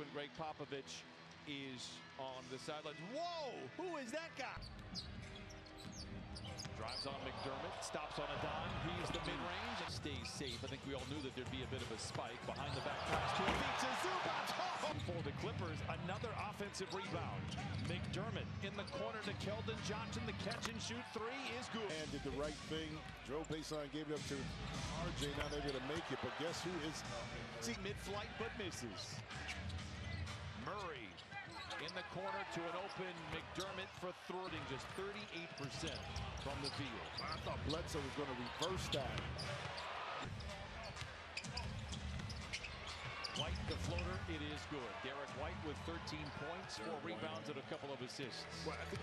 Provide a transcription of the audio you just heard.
when Gregg Popovich is on the sidelines. Whoa! Who is that guy? Drives on McDermott, stops on a dime. He's the mid-range and stays safe. I think we all knew that there'd be a bit of a spike behind the back pass to Ivica Zubac. Oh! For the Clippers, another offensive rebound. McDermott in the corner to Keldon Johnson. The catch and shoot three is good. And did the right thing. Drove baseline, gave it up to RJ. Now they're going to make it. But guess who is See mid-flight but misses. Murray in the corner to an open McDermott for throwing just 38% from the field. I thought Bledsoe was going to reverse that. White, the floater, it is good. Derrick White with 13 points, four rebounds, and a couple of assists. Well, I think